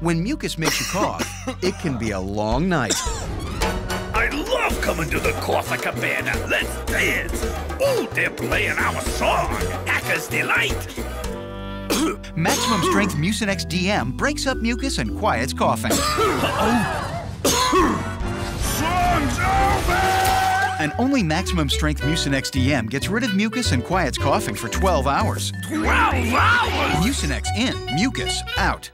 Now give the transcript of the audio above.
When mucus makes you cough, it can be a long night. I love coming to the Cough-a-Cabana. Let's dance. Oh, they're playing our song, Hacker's Delight. Maximum Strength Mucinex DM breaks up mucus and quiets coughing. Song's over! And only Maximum Strength Mucinex DM gets rid of mucus and quiets coughing for 12 hours. 12 hours! Mucinex in, mucus out.